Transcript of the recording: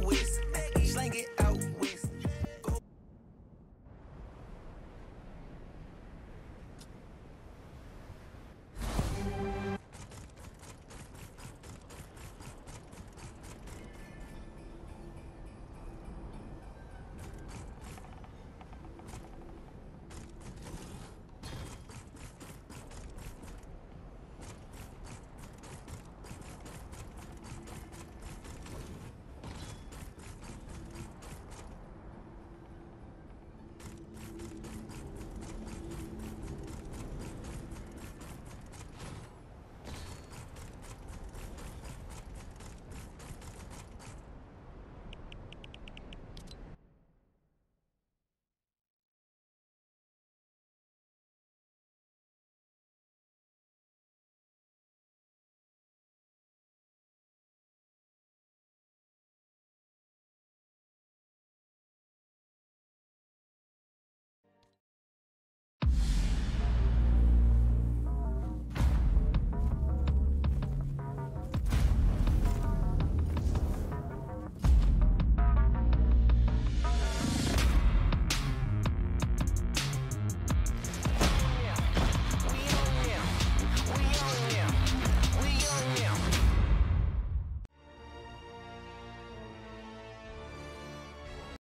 with. Slang it out.